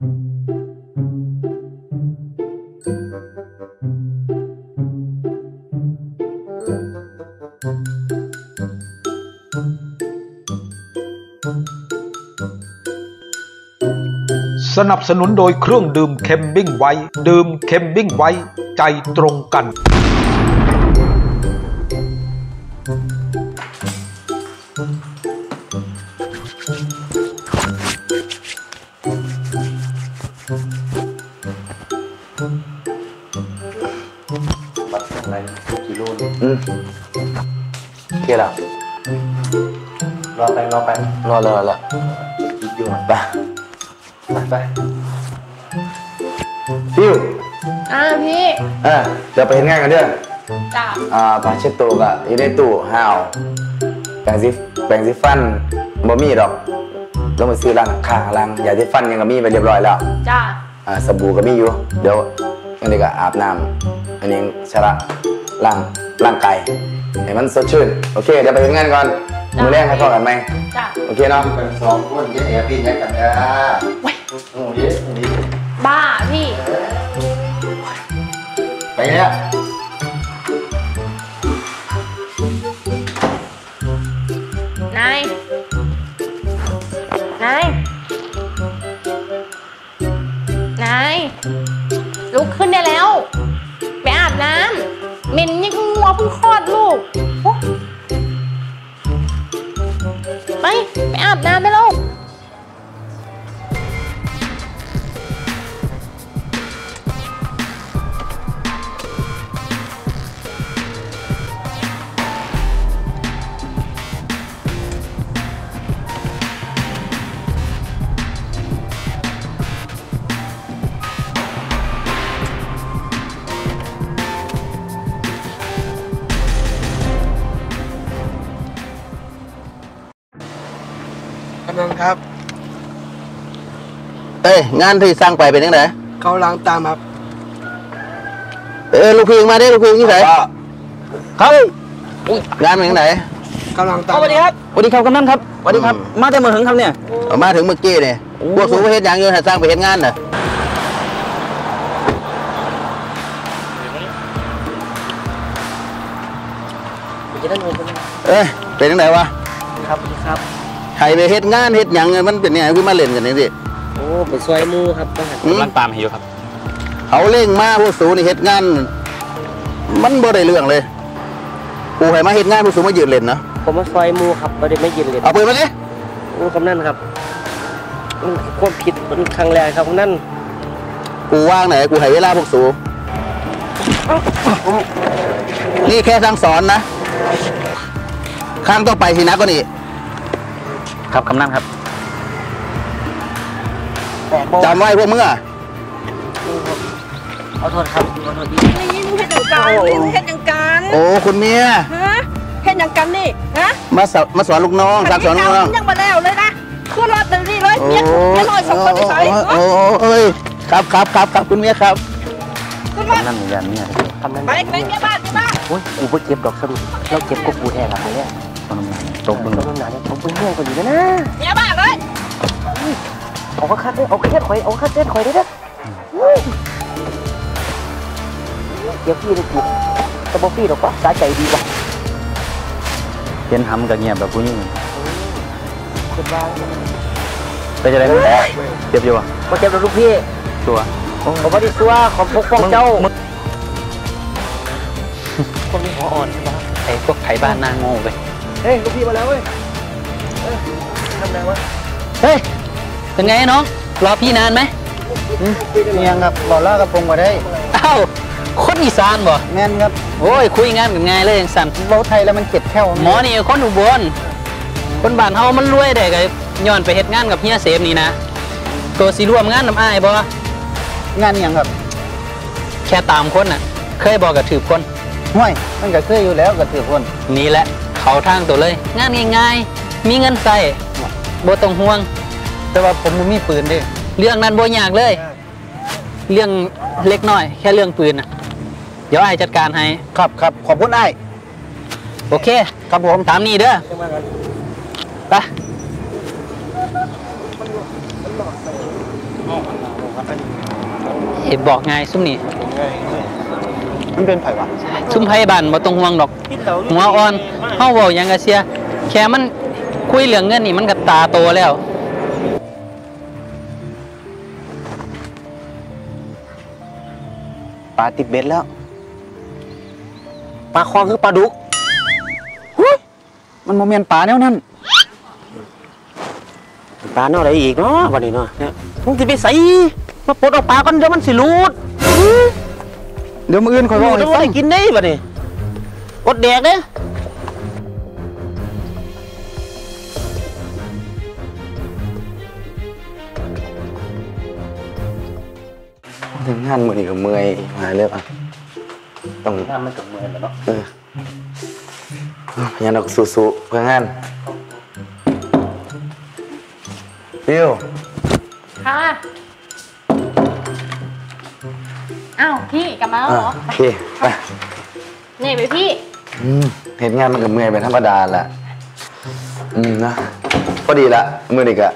สนับสนุนโดยเครื่องดื่มเคมบิ้งไว้ ดื่มเคมบิ้งไว้ ใจตรงกันวั โอเคแล้วรอไปรอไปรอรอรออีกอยู่ไปไปไปฟิวอ่าพี่อ่าเดี๋ยวไปเห็นงานกันเด้อจ้าอ่าผ้าเช็ดตัวก็อยู่ในตู้ห้าวแปรงสีแปรงสีฟันบ่มีดอกต้องไปซื้อร้านค้าร้านยาสีฟันยังก็มีไปเรียบร้อยแล้วจ้าอ่าสบู่ก็มีอยู่ เดี๋ยวอันนี้ก็อาบน้ำอันนี้ชะระล้างร่างกาย ให้มันสดชื่น โอเค เดี๋ยวไปทำงานก่อน มือแรกให้พ่อกันไหมจ้าโอเคเนาะเป็นสองคนเยอะแยะพี่แยกกันนะโอ้ยนี่บ้าพี่ ไปเนี่ยนาย นาย นาย ลุกขึ้นได้แล้ว ไปอาบน้ำเหม็นยัง วัวเพิ่งคลอดลูก ไป ไปอาบน้ำได้แล้ว ครับ เอ้ยงานที่สร้างไปเป็นยังไงเขาล้างตามครับ เออลูกพี่มาได้ลูกพี่ที่ไหนครับงานเป็นยังไงกำลังตามสวัสดีครับสวัสดีครับกำนันครับสวัสดีครับอืมมาแต่เมื่อถึงครับเนี่ยเอามาถึงเมื่อกี้เนี่ยพวกสูงประเทศยังอยู่ให้สร้างไปเห็นงานน่ะจะได้เงินคนนี้เอ้ยเป็นยังไงวะ ใครไปเฮ็ดงานเฮ็ดหยังมันเป็นยังไงคือมาเล่นกันนี่สิโอ้ไปซอยหมูครับต้องอืมกำลังตามให้อยู่ครับ เขาเร่งมาพวกสูงนี่เฮ็ดงาน มันบ่ได้เรื่องเลยกูให้มาเฮ็ดงานพวกสูงมายืนเล่นเนาะผมมาซอยหมูครับไม่ได้ไม่ยินเลยเอาปืนมาดิโอ้กำนันครับมันความผิดมันครั้งแรกครับกำนันกูว่างไหนกูให้เวลาพวกสูงนี่แค่สั่งสอนนะ ข้างต้องไปทีนักก็นี่ ครับกำนันครับจำไว้พวกมึงอะขอโทษครับขอโทษดีนี่มึงเฮ็ดหยังกันนี่มึงเฮ็ดหยังกันโอ้คุณเมียฮะเฮ็ดหยังกันนี่ฮะมาสอนมาสอนลูกน้องสั่งสอนลูกน้องยังมาแล้วเลยนะขึ้นรถเดี๋ยวนี้เลยโอ้เมียเมียน้อยสองคนไปใส่โอ้โอ้เอ้ยครับครับครับครับคุณเมียครับขึ้นรถกำนันอย่างนี้กำนันไปไปเมียบ้านเมียบ้านโอ้ยกูไม่เจ็บดอกสรุปเราเจ็บก็กูแท้ละเนี่ย ตกมึงต้องน้ำหนาเนี่ยผมเป็นเรื่องกว่าอยู่นะนะเมียบ้านเลยเอาข้าคัดเลยเอาเครียดข่อยเอาข้าเจ็ดข่อยได้เด้อเดี๋ยวพี่ได้กินแต่บ่พี่หรอกวะสาใจดีว่ะเห็นทำกับเงียบแบบผู้หญิงคิดว่าไปจะได้ไหมเจ็บอยู่อะบ่เจ็บหรอกลูกพี่ตัวผมบ่ได้ซัวขอปกป้องเจ้าคนนี้หัวอ่อนใช่ปะไอ้พวกไถบ้านนางโง่ไป เฮ้ยลูกพี่มาแล้วเว้ยเอ้ยทำไงวะเฮ้ยเป็นไงน้องรอพี่นานไหมยังครับบอกเล่ากับผมมาได้อ้าวคนอีสานบ่แม่นครับโอ้ยคุยงานกันง่ายเลยอย่างสั่นเราไทยแล้วมันเจ็บแค่วหมอนี่คนอุบลคนบ้านเฮามันรวยได้ก็ย้อนไปเฮ็ดงานกับเฮียเสมนี่นะตัวสิร่วมงานนำอ้ายบ่งานยังครับ แค่ตามคนน่ะ เคยบอกกับถือคนห้วยมันก็เคยอยู่แล้วกับถือคนนี่แหละ เขาทางตัวเลย งานง่ายๆ มีเงินใส่บ่ต้องห่วง แต่ว่าผมบ่มีปืนเดิเรื่องนั้นบ่ยากเลย เรื่องเล็กน้อย แค่เรื่องปืนน่ะเดี๋ยวไอ้ายจัดการให้ ครับครับขอบคุณไอ้ายโอเค ครับผมตามนี้เด้อไปเอ้บอกง่ายซุ่มนี่ มันเป็นไผวะซุ่มไผบ้านบ่ต้องห่วงดอก หัวอ่อนเฮาเว้าหยังก็เสีย แค่มันคุยเรื่องเงินนี่มันก็ตาโตแล้วปลาติดเบ็ดแล้วปลาคอคือปลาดุกมันโมเมนปลาแนวนั้นปลาเนาะอะไรอีกเนาะวันนี้เนาะเนี่ยมึงจะไปใส่มาปลดออกปลากันเดี๋ยวมันสิรูด เดี๋ยวมืออื่นคอยรูบอกดให้แล้วฟัได้งกินได้บัดนี้อดแดกเด้ถึงงานมือนี่ก็เมื่อยมาเรื่อยอะต้องน้ำมันกับมือแล้วเนาะเออพยายามเราสู้ๆเพื่องานฟิวค่ะ อ้าวพี่กลับมาแล้วอะเหรอ โอเค ไปเหนื่อยไหมพี่ อืมเห็นงานมันก็เมื่อยเป็นธรรมดาแหละ อืมนะพอดีละมือนี่กะ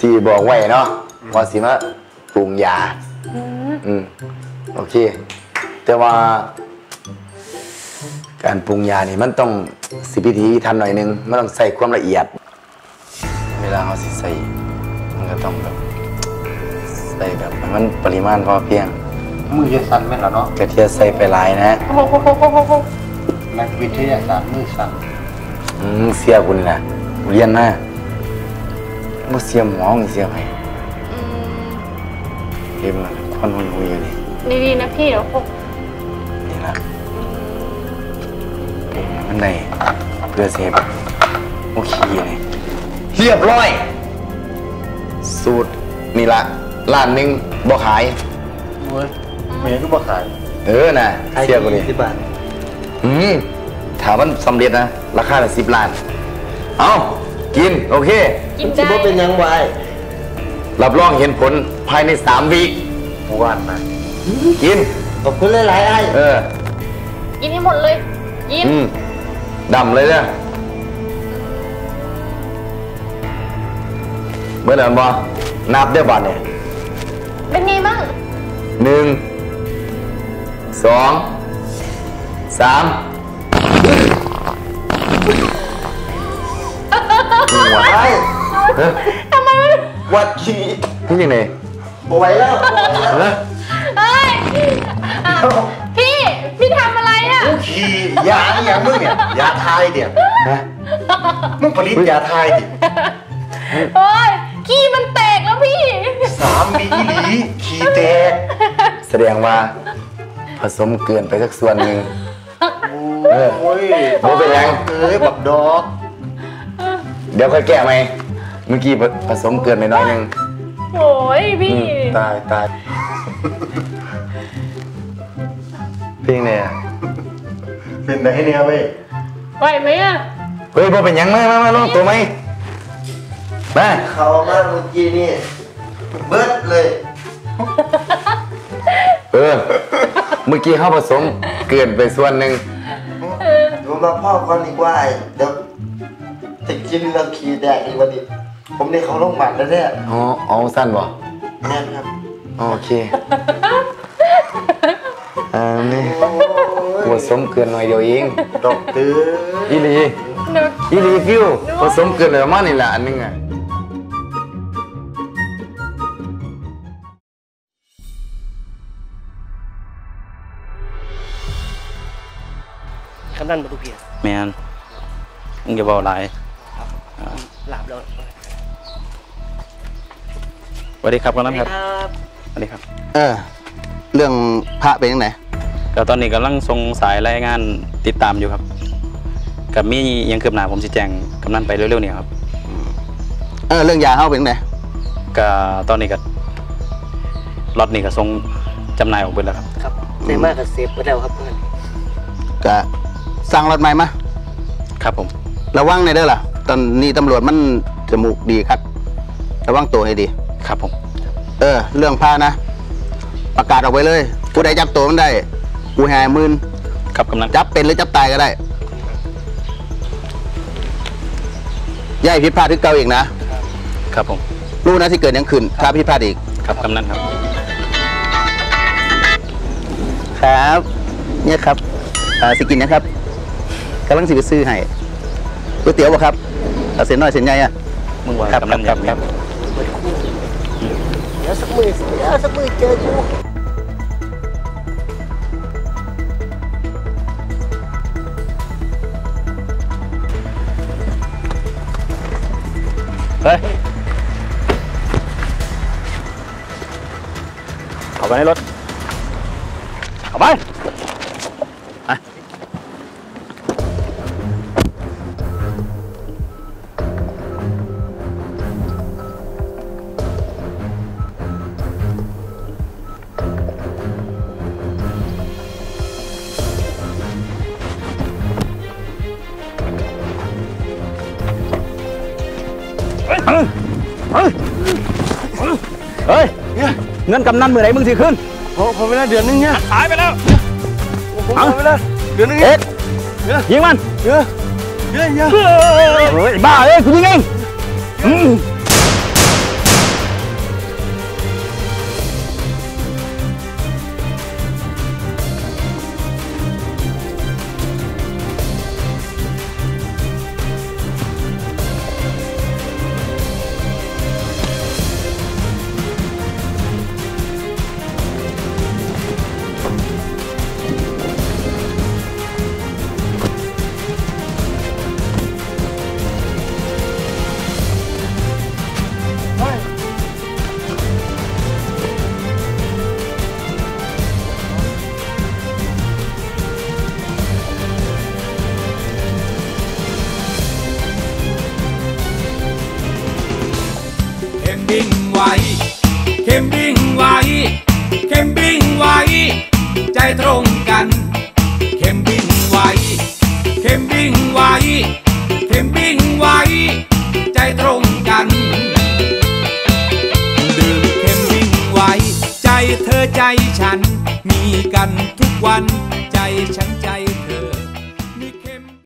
ที่บอกไว้เนาะว่าสิมาปรุงยาอืมโอเค แต่ว่า การปรุงยานี่มันต้องสิพิธีทันหน่อยนึง มันต้องใส่ความละเอียด เวลาเขาสิใส่ มันก็ต้องแบบ ใส่แบบให้มันปริมาณพอเพียง มือจะสั่นไหมล่ะเนาะกระเทียมใส่ไปหลายนะโอ้โหโหโหโหโหนักวิทยาศาสตร์มือสั่นอืมเสียกูนี่นะกูเรียนมาบ่เสียหมอมึงเสียไปอืมเห็นมันคนหุยหุยอยู่นี่ดีๆนะพี่เดี๋ยวหกนี่ละปรุงให้มันได้เพื่อเซฟโอเคเลยเรียบร้อย สูตรนี่ละล้านหนึ่งบ่ขายเว้ยเมียก็บ่ขาย เออน่ะเสียกูนี่สิบบาทอืมถามมันสำเร็จนะ ราคาละสิบล้าน เอากิน โอเค กินสิได้บ่เป็นหยังไว้รับรองเห็นผลภายในสามวิว่านมากิน ขอบคุณหลายๆไอ้เออ กินให้หมดเลย กินอืมดำเลยเนี่ยเมื่อไหร่บอนับได้บัตเนี่ย เป็นไงบ้างหนึ่ง สองสามหัวไอ้เฮ้ยทำไมมันวัดขี้นี่ยังไงบ่ไหวแล้วเฮ้ยเอ้ยอะพี่ พี่ทำอะไรอะขี่ยานี่อย่างมึงเนี่ยยาทายเดี๋ยวนะมึงผลิตยาทายดิโอ้ยขี้มันแตกแล้วพี่ สามมีอีหลีขี่แตก แสดงว่า ผสมเกินไปสักส่วนหนึ่งเออโอ้ยบ่เป็นหยังเอ้ยบักดอก เดี๋ยวค่อยแก้ไหมเมื่อกี้ผผสมเกินไปหน้อยหนึงโอ้ยพี่ตายตายเพียงเนี่ยเป็นไงเนี่ยเว้ยไหวไหมอะเฮ้ยพอเป็นหยังมามามาลองตัวไหมมาเขามาเมื่อกี้นี่เบิดเลยเออ เมื่อกี้เขาผสมเกินไปส่วนหนึ่งดูมาพ่อก่อนดีกว่าไอ้เดี๋ยวติดกินเรื่องขี่แดกอีกวันนี้ ผมนี่เขาลงหมันแล้วเนี่ยอ๋อเอาสั้นบ่แม่นครับ โอเคอ่านี่ผสมเกินหน่อยเดียวเองดอกตื้ออีหลีอีหลีฟิวผสมเกินเลยประมาณนี่แหละอันหนึงอะำนั้นมาดูเพียรแมนมึงอย่าบอกหลายหลับแล้วสวัสดีครับกำนันครับครับสวัสดีครับ เออ เรื่องพระเป็นยังไงก็ตอนนี้กำลังส่งสายรายงานติดตามอยู่ครับ กับมีหยังคืบหน้าผมสิแจ้งกำนันไปเร็วๆนี้ครับ เออ เรื่องยาเฮาเป็นยังไงก็ตอนนี้ก็ล็อตนี้ก็ส่งจำหน่ายออกไปแล้วครับ ครับเซมากกับเซฟไปแล้วครับเพื่อนก็ สั่งรถใหม่มาครับผม ระวังในอยเด้อล่ะ ตอนนี้ตำรวจมันจมูกดีครับ ระวังตัวให้ดี ครับผม เออ เรื่องพานะ ประกาศออกไปเลยผู้ใดจับตัวมันได้กูแห่หมื่นครับกำนันจับเป็นหรือจับตายก็ได้อย่าให้ผิดพลาดที่เก่าอีกนะ ครับผมรู้นะที่เกิดหยังขึ้น ถ้าผิดพลาดอีก ครับกำนันครับ ครับ เนี่ยครับอ่าสิกินนะครับ กำลังสิไปซื้อให้ก๋วยเตี๋ยวบ่ครับเอาเส้นน้อยเส้นใหญ่อะมึงว่าครับกำลังครับครับเดี๋ยวสักมือเดี๋ยวสักมือเจอกูเฮ้ยเอาไปในรถเอาไปไป เฮ้ย เงินกำนันมือไหนมึงสิขึ้นผมผมเวลาเดือนนึงเนี่ยหายไปแล้วผมผมเวลาเดือนนึงเอ็เนี่ยดยิงมันเยอะเยอะเยอะเฮ้ยบ้าเอ้ยกูยิงเอง